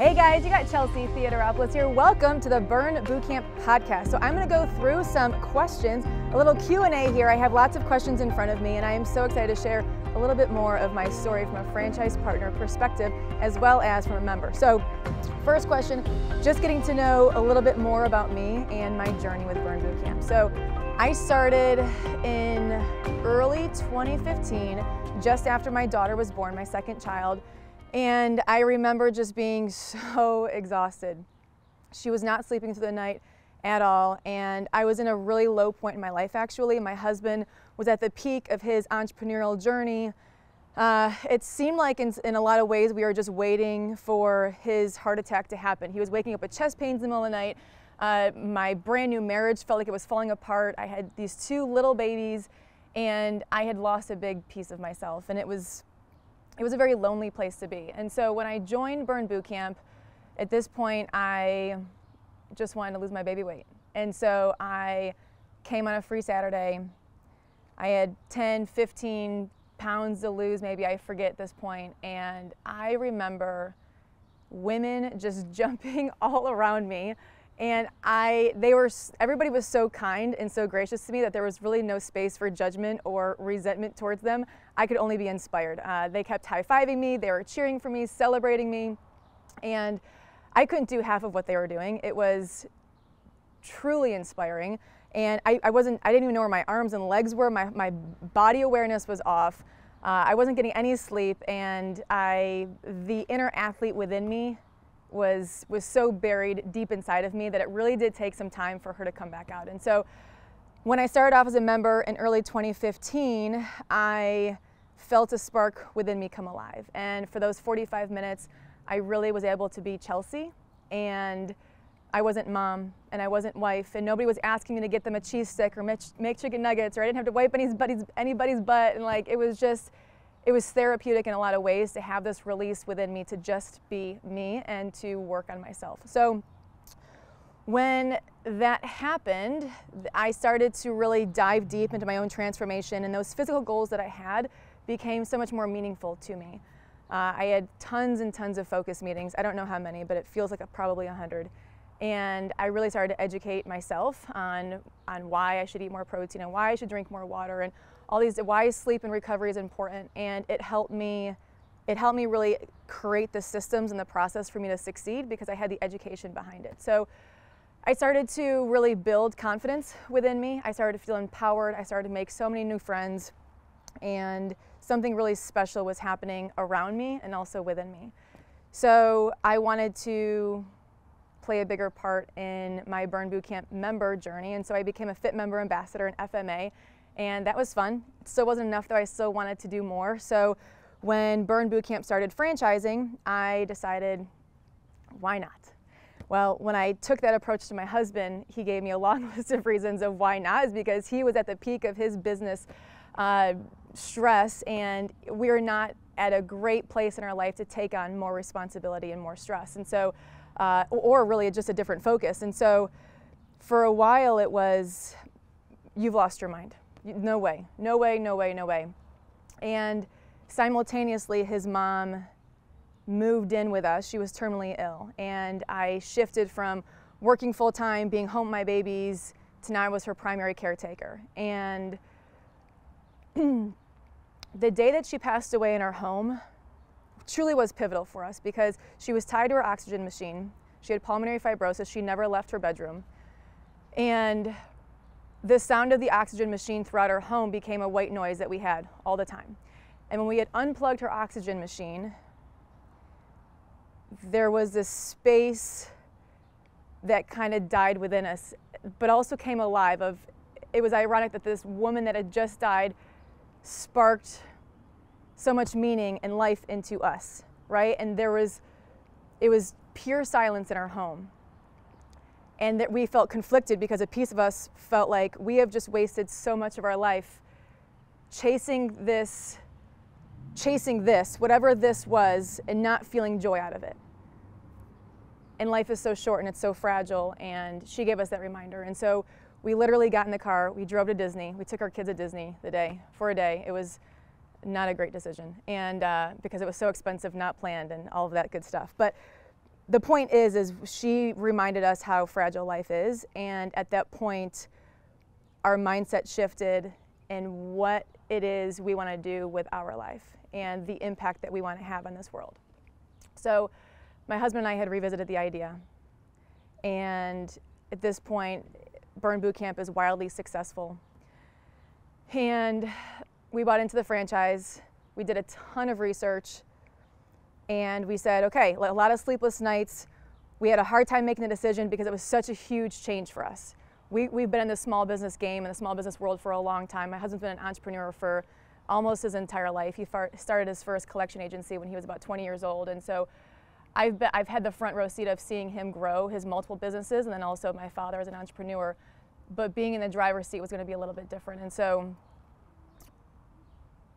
Hey guys, you got Chelsea Theodoropoulos here. Welcome to the Burn Bootcamp podcast. So I'm going to go through some questions, a little Q&A here. I have lots of questions in front of me and I am so excited to share a little bit more of my story from a franchise partner perspective as well as from a member. So first question, just getting to know a little bit more about me and my journey with Burn Bootcamp. So I started in early 2015, just after my daughter was born, my second child. And I remember just being so exhausted. She was not sleeping through the night at all. And I was in a really low point in my life, actually. My husband was at the peak of his entrepreneurial journey. Uh, it seemed like, in, in, a lot of ways, we were just waiting for his heart attack to happen. He was waking up with chest pains in the middle of the night. Uh, my brand new marriage felt like it was falling apart. I had these two little babies, and I had lost a big piece of myself. And it was it was a very lonely place to be. And so when I joined Burn Bootcamp, at this point, I just wanted to lose my baby weight. And so I came on a free Saturday. I had 10, 15 pounds to lose, maybe I forget this point. And I remember women just jumping all around me and I, they were, everybody was so kind and so gracious to me that there was really no space for judgment or resentment towards them. I could only be inspired. Uh, they kept high fiving me, they were cheering for me, celebrating me, and I couldn't do half of what they were doing. It was truly inspiring. And I, I wasn't, I didn't even know where my arms and legs were. My, my body awareness was off. Uh, I wasn't getting any sleep, and I, the inner athlete within me was was so buried deep inside of me that it really did take some time for her to come back out. And so when I started off as a member in early 2015, I felt a spark within me come alive. And for those 45 minutes, I really was able to be Chelsea and I wasn't mom and I wasn't wife and nobody was asking me to get them a cheese stick or make chicken nuggets or I didn't have to wipe anybody's, anybody's butt and like it was just it was therapeutic in a lot of ways to have this release within me to just be me and to work on myself. So when that happened, I started to really dive deep into my own transformation, and those physical goals that I had became so much more meaningful to me. Uh, I had tons and tons of focus meetings. I don't know how many, but it feels like a, probably a hundred. And I really started to educate myself on, on why I should eat more protein and why I should drink more water and all these why sleep and recovery is important and it helped me it helped me really create the systems and the process for me to succeed because I had the education behind it. So I started to really build confidence within me. I started to feel empowered. I started to make so many new friends and something really special was happening around me and also within me. So I wanted to play a bigger part in my Burn Bootcamp member journey and so I became a Fit Member Ambassador in FMA and that was fun. It still wasn't enough though, I still wanted to do more. So when Burn Bootcamp started franchising, I decided, why not? Well, when I took that approach to my husband, he gave me a long list of reasons of why not, is because he was at the peak of his business uh, stress and we are not at a great place in our life to take on more responsibility and more stress. And so, uh, or really just a different focus. And so for a while it was, you've lost your mind. No way, no way, no way, no way. And simultaneously, his mom moved in with us. She was terminally ill. And I shifted from working full time, being home with my babies, to now I was her primary caretaker. And the day that she passed away in our home truly was pivotal for us because she was tied to her oxygen machine. She had pulmonary fibrosis. She never left her bedroom. And the sound of the oxygen machine throughout our home became a white noise that we had all the time. And when we had unplugged her oxygen machine, there was this space that kind of died within us, but also came alive of it was ironic that this woman that had just died sparked so much meaning and life into us, right? And there was it was pure silence in our home and that we felt conflicted because a piece of us felt like we have just wasted so much of our life chasing this chasing this whatever this was and not feeling joy out of it. And life is so short and it's so fragile and she gave us that reminder. And so we literally got in the car we drove to disney we took our kids to disney the day for a day. It was not a great decision and uh, because it was so expensive not planned and all of that good stuff. But the point is, is she reminded us how fragile life is, and at that point, our mindset shifted in what it is we want to do with our life and the impact that we want to have on this world. So, my husband and I had revisited the idea, and at this point, Burn Boot Camp is wildly successful. And we bought into the franchise. We did a ton of research and we said, okay, a lot of sleepless nights. We had a hard time making the decision because it was such a huge change for us. We, we've been in the small business game and the small business world for a long time. My husband's been an entrepreneur for almost his entire life. He started his first collection agency when he was about 20 years old. And so I've, been, I've had the front row seat of seeing him grow his multiple businesses and then also my father as an entrepreneur. But being in the driver's seat was going to be a little bit different. And so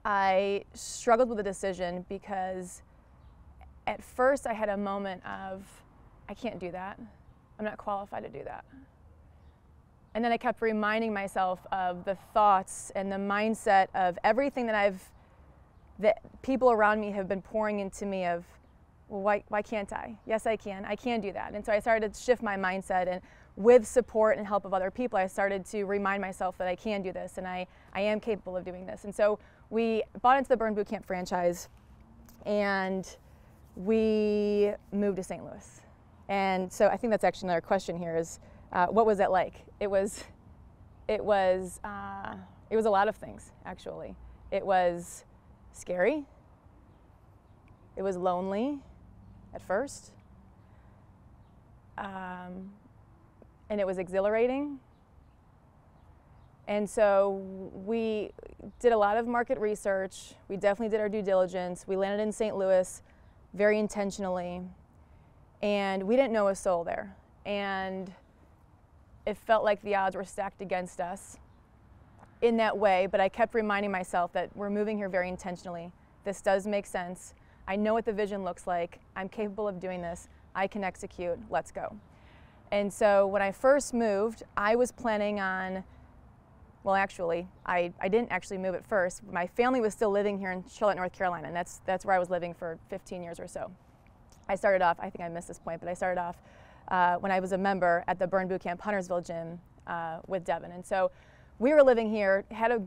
I struggled with the decision because at first I had a moment of, I can't do that. I'm not qualified to do that. And then I kept reminding myself of the thoughts and the mindset of everything that I've, that people around me have been pouring into me of, well, why, why can't I? Yes, I can. I can do that. And so I started to shift my mindset and with support and help of other people, I started to remind myself that I can do this and I, I am capable of doing this. And so we bought into the Burn Bootcamp franchise and we moved to St. Louis. And so I think that's actually another question here is uh, what was it like? It was, it was, uh, it was a lot of things actually. It was scary. It was lonely at first. Um, and it was exhilarating. And so we did a lot of market research. We definitely did our due diligence. We landed in St. Louis very intentionally. And we didn't know a soul there. And it felt like the odds were stacked against us in that way, but I kept reminding myself that we're moving here very intentionally. This does make sense. I know what the vision looks like. I'm capable of doing this. I can execute. Let's go. And so when I first moved, I was planning on well, actually, I, I didn't actually move at first. My family was still living here in Charlotte, North Carolina, and that's, that's where I was living for 15 years or so. I started off, I think I missed this point, but I started off uh, when I was a member at the Burn Boot Camp Huntersville gym uh, with Devin. And so we were living here, had a,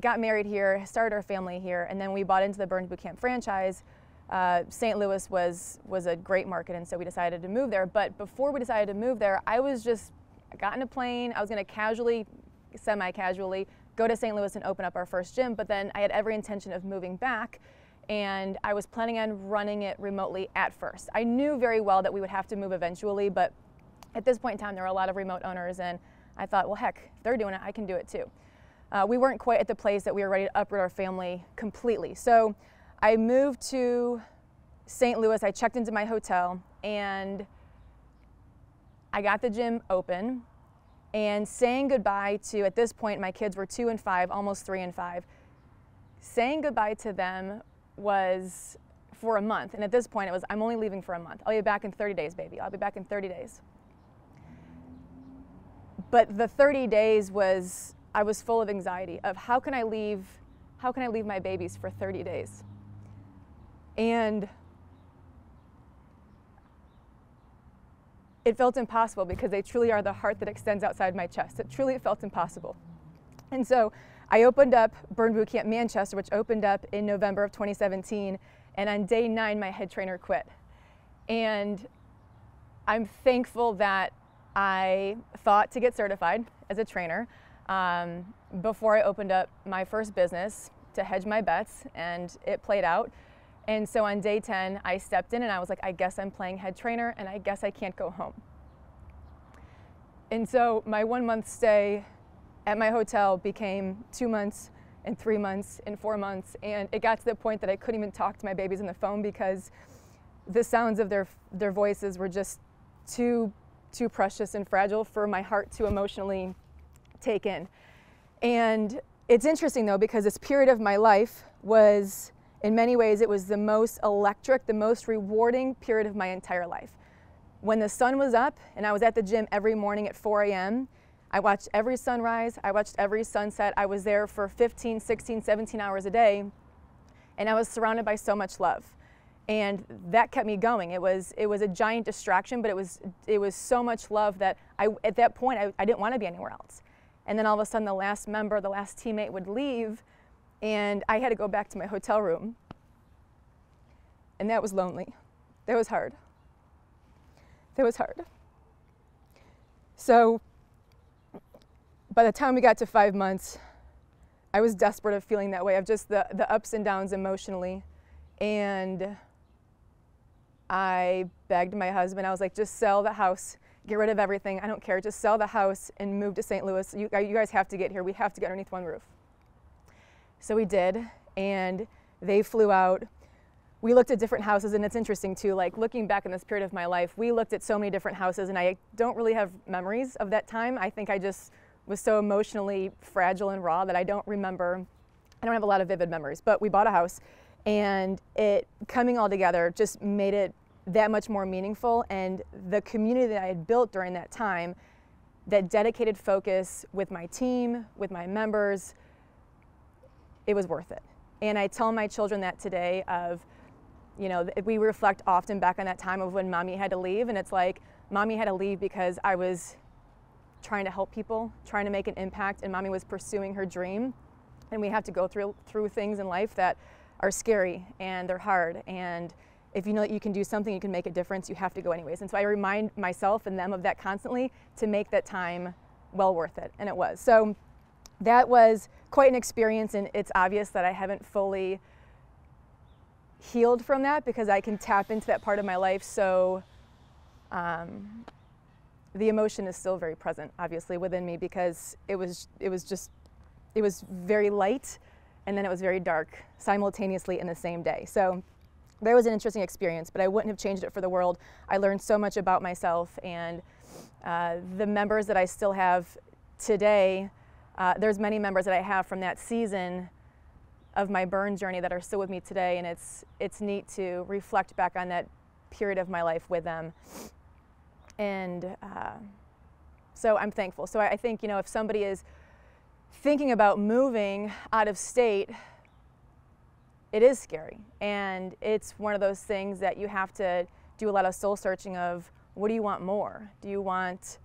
got married here, started our family here, and then we bought into the Burn Boot Camp franchise. Uh, St. Louis was, was a great market, and so we decided to move there. But before we decided to move there, I was just, I got in a plane, I was going to casually semi casually, go to St. Louis and open up our first gym. But then I had every intention of moving back and I was planning on running it remotely at first. I knew very well that we would have to move eventually, but at this point in time, there were a lot of remote owners, and I thought, well, heck, if they're doing it, I can do it too. Uh, we weren't quite at the place that we were ready to uproot our family completely. So I moved to St. Louis. I checked into my hotel, and I got the gym open and saying goodbye to, at this point, my kids were two and five, almost three and five. Saying goodbye to them was for a month. And at this point, it was, I'm only leaving for a month. I'll be back in 30 days, baby. I'll be back in 30 days. But the 30 days was, I was full of anxiety of how can I leave, how can I leave my babies for 30 days? And it felt impossible because they truly are the heart that extends outside my chest. It truly felt impossible. And so I opened up Burn Boot Camp Manchester, which opened up in November of 2017. And on day nine, my head trainer quit. And I'm thankful that I thought to get certified as a trainer um, before I opened up my first business to hedge my bets, and it played out. And so on day 10, I stepped in and I was like, I guess I'm playing head trainer and I guess I can't go home. And so my one month stay at my hotel became two months and three months and four months. And it got to the point that I couldn't even talk to my babies on the phone because the sounds of their, their voices were just too, too precious and fragile for my heart to emotionally take in. And it's interesting though, because this period of my life was in many ways, it was the most electric, the most rewarding period of my entire life. When the sun was up and I was at the gym every morning at 4 a.m., I watched every sunrise, I watched every sunset. I was there for 15, 16, 17 hours a day, and I was surrounded by so much love. and that kept me going. It was it was a giant distraction, but it was it was so much love that I at that point I, I didn't want to be anywhere else. And then all of a sudden, the last member, the last teammate would leave, and I had to go back to my hotel room. And that was lonely. That was hard. That was hard. So, by the time we got to five months, I was desperate of feeling that way, of just the, the ups and downs emotionally. And I begged my husband, I was like, just sell the house, get rid of everything. I don't care. Just sell the house and move to St. Louis. You, you guys have to get here. We have to get underneath one roof. So we did, and they flew out. We looked at different houses, and it's interesting too. Like looking back in this period of my life, we looked at so many different houses, and I don't really have memories of that time. I think I just was so emotionally fragile and raw that I don't remember. I don't have a lot of vivid memories, but we bought a house and it coming all together just made it that much more meaningful and the community that i had built during that time that dedicated focus with my team with my members it was worth it and i tell my children that today of you know we reflect often back on that time of when mommy had to leave and it's like mommy had to leave because i was trying to help people trying to make an impact and mommy was pursuing her dream and we have to go through through things in life that are scary and they're hard. And if you know that you can do something, you can make a difference, you have to go anyways. And so I remind myself and them of that constantly to make that time well worth it. And it was. So that was quite an experience. And it's obvious that I haven't fully healed from that because I can tap into that part of my life. So um, the emotion is still very present, obviously, within me because it was, it was just, it was very light and then it was very dark simultaneously in the same day. So that was an interesting experience, but I wouldn't have changed it for the world. I learned so much about myself and uh, the members that I still have today. Uh, there's many members that I have from that season of my burn journey that are still with me today, and it's it's neat to reflect back on that period of my life with them. And uh, so I'm thankful. So I, I think you know if somebody is thinking about moving out of state, it is scary. And it's one of those things that you have to do a lot of soul searching of what do you want more? Do you want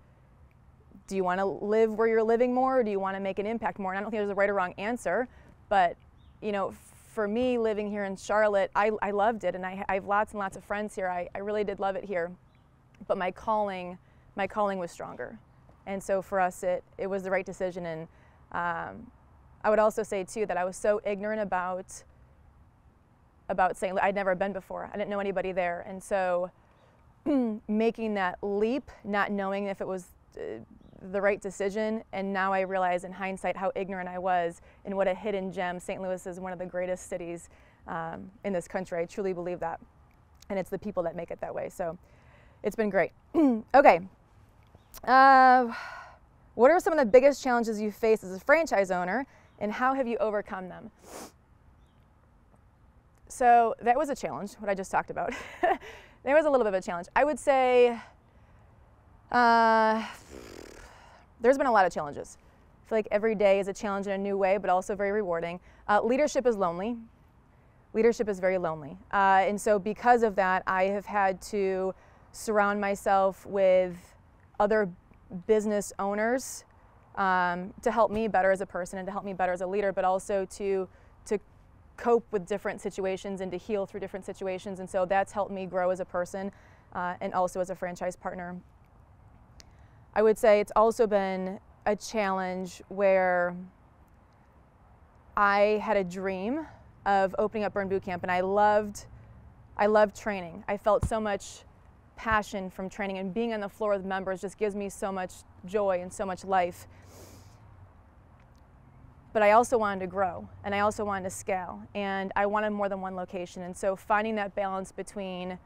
do you want to live where you're living more or do you want to make an impact more? And I don't think there's a right or wrong answer, but you know, for me living here in Charlotte, I, I loved it and I, I have lots and lots of friends here. I, I really did love it here. But my calling, my calling was stronger. And so for us it, it was the right decision and um, I would also say too that I was so ignorant about about St. I'd never been before. I didn't know anybody there, and so making that leap, not knowing if it was uh, the right decision, and now I realize in hindsight how ignorant I was and what a hidden gem. St. Louis is one of the greatest cities um, in this country. I truly believe that, and it's the people that make it that way. So it's been great. okay. Uh, what are some of the biggest challenges you face as a franchise owner, and how have you overcome them? So that was a challenge, what I just talked about. there was a little bit of a challenge. I would say uh, there's been a lot of challenges. I feel like every day is a challenge in a new way, but also very rewarding. Uh, leadership is lonely. Leadership is very lonely. Uh, and so, because of that, I have had to surround myself with other business owners um, to help me better as a person and to help me better as a leader, but also to to cope with different situations and to heal through different situations. And so that's helped me grow as a person uh, and also as a franchise partner. I would say it's also been a challenge where I had a dream of opening up Burn Boot Camp, and I loved, I loved training. I felt so much passion from training and being on the floor with members just gives me so much joy and so much life. But I also wanted to grow and I also wanted to scale and I wanted more than one location. And so finding that balance between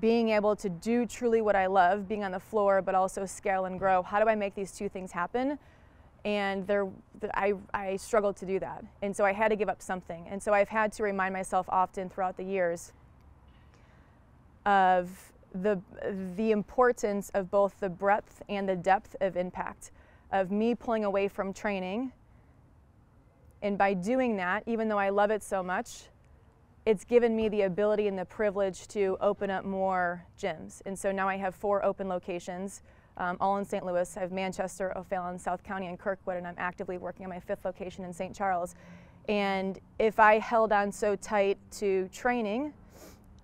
being able to do truly what I love, being on the floor, but also scale and grow. How do I make these two things happen? And there, I, I struggled to do that. And so I had to give up something. And so I've had to remind myself often throughout the years of the, the importance of both the breadth and the depth of impact of me pulling away from training. And by doing that, even though I love it so much, it's given me the ability and the privilege to open up more gyms. And so now I have four open locations, um, all in St. Louis. I have Manchester, O'Fallon, South County, and Kirkwood, and I'm actively working on my fifth location in St. Charles. And if I held on so tight to training,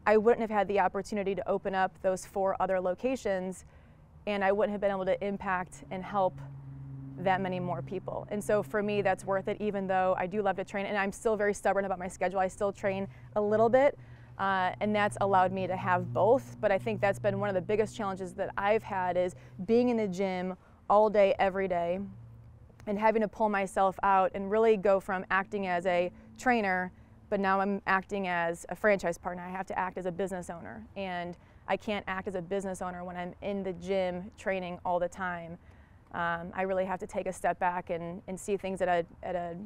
I wouldn't have had the opportunity to open up those four other locations, and I wouldn't have been able to impact and help that many more people. And so for me, that's worth it, even though I do love to train, and I'm still very stubborn about my schedule. I still train a little bit, uh, and that's allowed me to have both. But I think that's been one of the biggest challenges that I've had is being in the gym all day, every day, and having to pull myself out and really go from acting as a trainer, but now I'm acting as a franchise partner. I have to act as a business owner, and I can't act as a business owner when I'm in the gym training all the time um, I really have to take a step back and, and see things at a, at a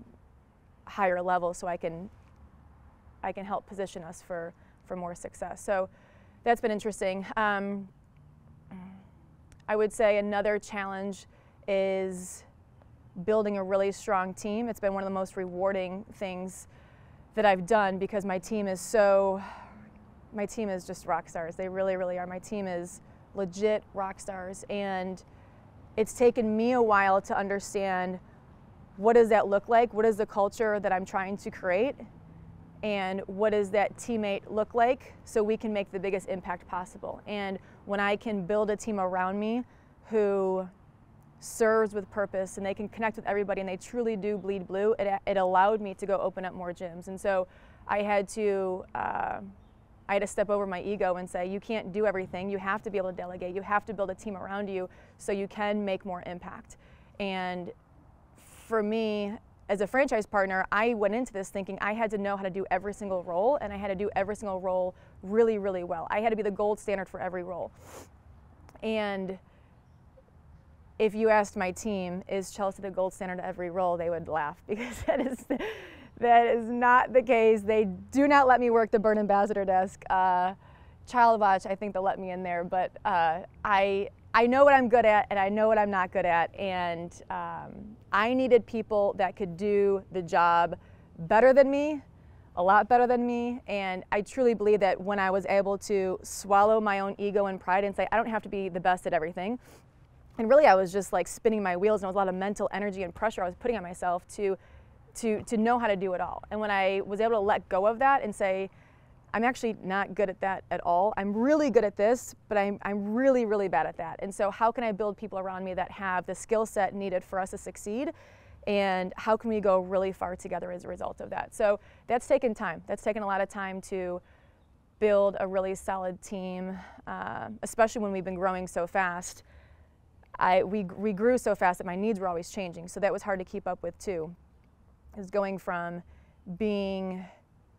higher level so I can, I can help position us for, for more success. So that's been interesting. Um, I would say another challenge is building a really strong team. It's been one of the most rewarding things that I've done because my team is so, my team is just rock stars. They really, really are. My team is legit rock stars. And it's taken me a while to understand what does that look like? What is the culture that I'm trying to create? And what does that teammate look like so we can make the biggest impact possible? And when I can build a team around me who serves with purpose and they can connect with everybody and they truly do bleed blue, it, it allowed me to go open up more gyms. And so I had to. Uh, I had to step over my ego and say, you can't do everything. You have to be able to delegate. You have to build a team around you so you can make more impact. And for me, as a franchise partner, I went into this thinking I had to know how to do every single role and I had to do every single role really, really well. I had to be the gold standard for every role. And if you asked my team, is Chelsea the gold standard at every role, they would laugh because that is that is not the case. They do not let me work the burn ambassador desk. Uh, Child Watch, I think they'll let me in there, but uh, I I know what I'm good at and I know what I'm not good at, and um, I needed people that could do the job better than me, a lot better than me, and I truly believe that when I was able to swallow my own ego and pride and say I don't have to be the best at everything, and really I was just like spinning my wheels and there was a lot of mental energy and pressure I was putting on myself to to, to know how to do it all. And when I was able to let go of that and say, I'm actually not good at that at all. I'm really good at this, but I'm, I'm really, really bad at that. And so, how can I build people around me that have the skill set needed for us to succeed? And how can we go really far together as a result of that? So, that's taken time. That's taken a lot of time to build a really solid team, uh, especially when we've been growing so fast. I, we, we grew so fast that my needs were always changing, so that was hard to keep up with too is going from being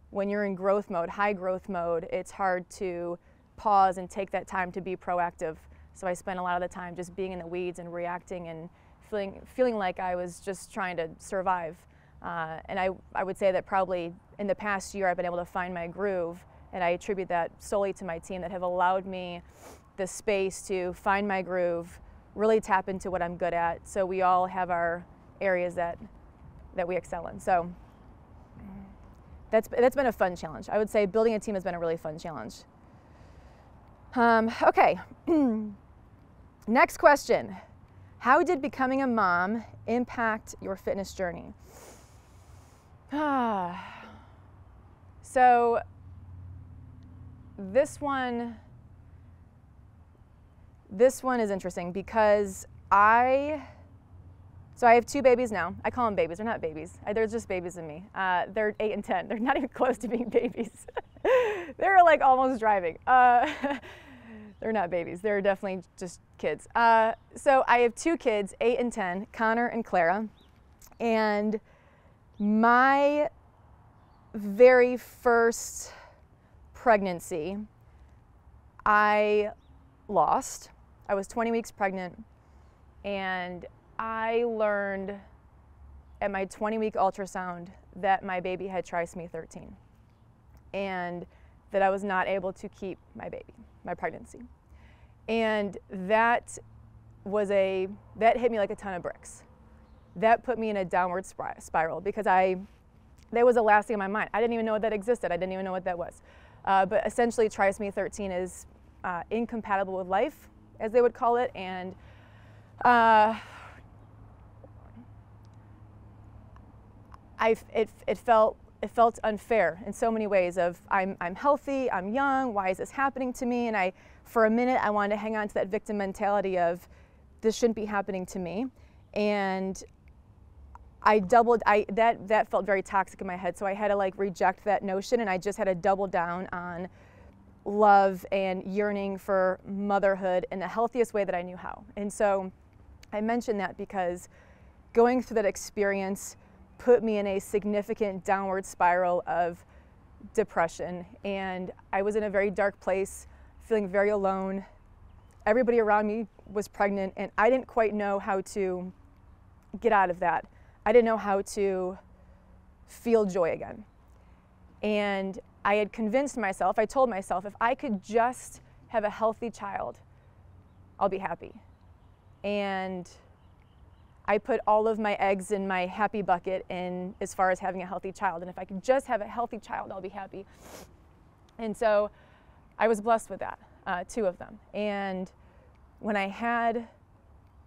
when you're in growth mode, high growth mode, it's hard to pause and take that time to be proactive. So I spent a lot of the time just being in the weeds and reacting and feeling feeling like I was just trying to survive. Uh, and I, I would say that probably in the past year I've been able to find my groove, and I attribute that solely to my team that have allowed me the space to find my groove, really tap into what I'm good at. So we all have our areas that that we excel in. So that's, that's been a fun challenge. I would say building a team has been a really fun challenge. Um, okay, next question. How did becoming a mom impact your fitness journey? Ah. so this one this one is interesting because I so I have two babies now. I call them babies. They're not babies. They're just babies in me. Uh, they're eight and ten. They're not even close to being babies. they're like almost driving. Uh, they're not babies. They're definitely just kids. Uh, so I have two kids, eight and ten, Connor and Clara, and my very first pregnancy, I lost. I was 20 weeks pregnant, and I learned at my 20 week ultrasound that my baby had trisomy 13 and that I was not able to keep my baby, my pregnancy. And that was a, that hit me like a ton of bricks. That put me in a downward spiral because I, that was the last thing in my mind. I didn't even know that existed. I didn't even know what that was. Uh, but essentially, trisomy 13 is uh, incompatible with life, as they would call it, and uh, I it, it felt it felt unfair in so many ways. Of I'm I'm healthy, I'm young. Why is this happening to me? And I, for a minute, I wanted to hang on to that victim mentality of this shouldn't be happening to me, and I doubled, I, that, that felt very toxic in my head. So I had to like reject that notion and I just had to double down on love and yearning for motherhood in the healthiest way that I knew how. And so I mention that because going through that experience put me in a significant downward spiral of depression. And I was in a very dark place, feeling very alone. Everybody around me was pregnant, and I didn't quite know how to get out of that. I didn't know how to feel joy again. And I had convinced myself, I told myself, if I could just have a healthy child, I'll be happy. And I put all of my eggs in my happy bucket in as far as having a healthy child. And if I could just have a healthy child, I'll be happy. And so I was blessed with that, uh, two of them. And when I had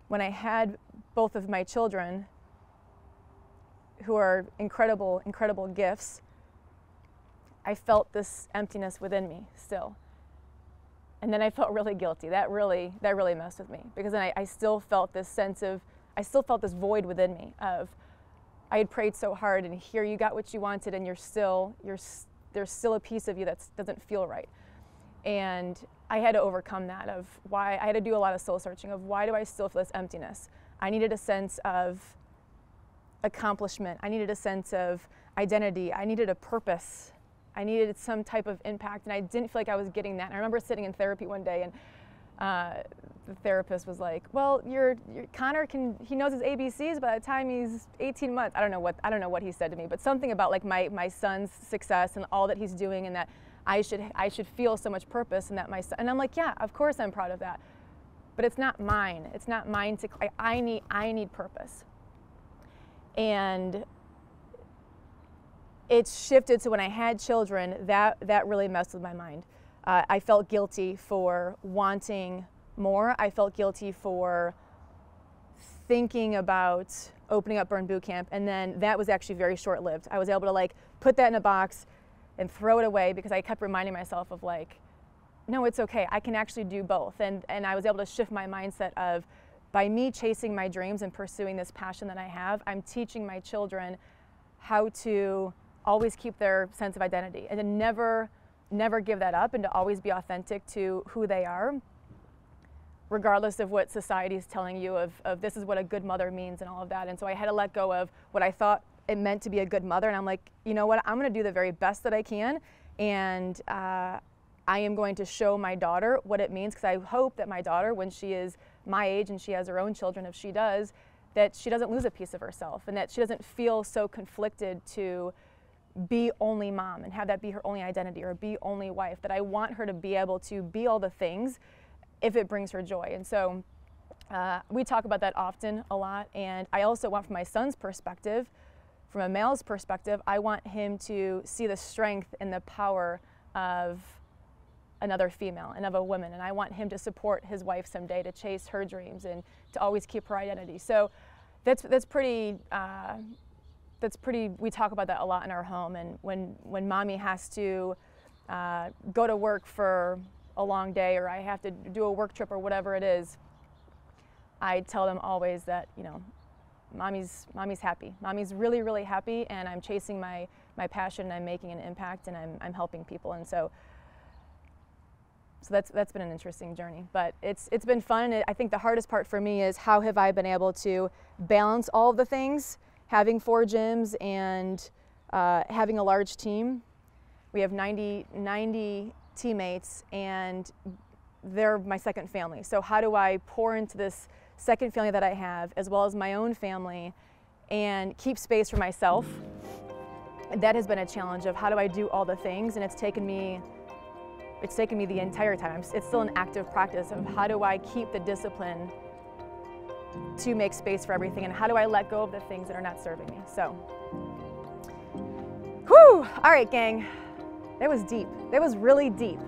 when I had both of my children, who are incredible, incredible gifts, I felt this emptiness within me still. And then I felt really guilty. That really, that really messed with me because then I, I still felt this sense of, I still felt this void within me of, I had prayed so hard and here you got what you wanted and you're still, you're, there's still a piece of you that doesn't feel right. And I had to overcome that of why, I had to do a lot of soul searching of why do I still feel this emptiness? I needed a sense of accomplishment. I needed a sense of identity. I needed a purpose. I needed some type of impact, and I didn't feel like I was getting that. And I remember sitting in therapy one day, and uh, the therapist was like, "Well, your Connor can he knows his ABCs by the time he's 18 months." I don't know what I don't know what he said to me, but something about like my my son's success and all that he's doing, and that I should I should feel so much purpose, and that my son. And I'm like, "Yeah, of course I'm proud of that." But it's not mine. It's not mine to. I, I need. I need purpose. And it shifted to when I had children, that, that really messed with my mind. Uh, I felt guilty for wanting more. I felt guilty for thinking about opening up Burn Boot Camp, and then that was actually very short lived. I was able to like put that in a box and throw it away because I kept reminding myself of like, no, it's okay. I can actually do both. And, and I was able to shift my mindset of by me chasing my dreams and pursuing this passion that I have, I'm teaching my children how to always keep their sense of identity and to never, never give that up and to always be authentic to who they are, regardless of what society is telling you of, of this is what a good mother means and all of that. And so I had to let go of what I thought it meant to be a good mother. And I'm like, you know what? I'm going to do the very best that I can. And uh, I am going to show my daughter what it means because I hope that my daughter, when she is my age and she has her own children, if she does, that she doesn't lose a piece of herself and that she doesn't feel so conflicted to be only mom and have that be her only identity or be only wife. That I want her to be able to be all the things if it brings her joy. And so uh, we talk about that often a lot. And I also want, from my son's perspective, from a male's perspective, I want him to see the strength and the power of another female and of a woman. And I want him to support his wife someday to chase her dreams and to always keep her identity. So that's, that's pretty, uh, that's pretty, we talk about that a lot in our home. And when, when mommy has to uh, go to work for a long day or I have to do a work trip or whatever it is, I tell them always that, you know, mommy's, mommy's happy. Mommy's really, really happy and I'm chasing my, my passion and I'm making an impact and I'm, I'm helping people. And so so that's that's been an interesting journey, but it's it's been fun. And I think the hardest part for me is how have I been able to balance all the things, having four gyms and uh, having a large team. We have 90 90 teammates, and they're my second family. So how do I pour into this second family that I have, as well as my own family, and keep space for myself? That has been a challenge of how do I do all the things, and it's taken me it's taken me the entire time. It's still an active practice of how do I keep the discipline to make space for everything and how do I let go of the things that are not serving me. So Whew. All right, gang. That was deep. That was really deep.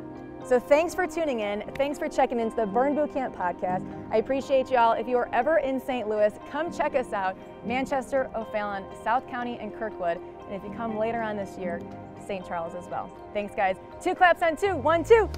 So thanks for tuning in. Thanks for checking into the Burn Boot Camp podcast. I appreciate y'all. If you are ever in St. Louis, come check us out. Manchester, O'Fallon, South County, and Kirkwood. And if you come later on this year, St. Charles as well. Thanks, guys. Two claps on two. One, two.